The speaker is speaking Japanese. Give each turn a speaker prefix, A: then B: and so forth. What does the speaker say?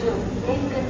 A: 天国